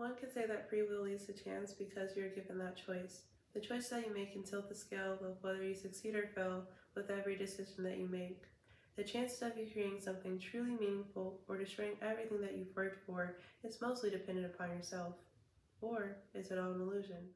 One could say that free will leads to chance because you're given that choice. The choice that you make can tilt the scale of whether you succeed or fail with every decision that you make. The chances of you creating something truly meaningful or destroying everything that you've worked for is mostly dependent upon yourself. Or is it all an illusion?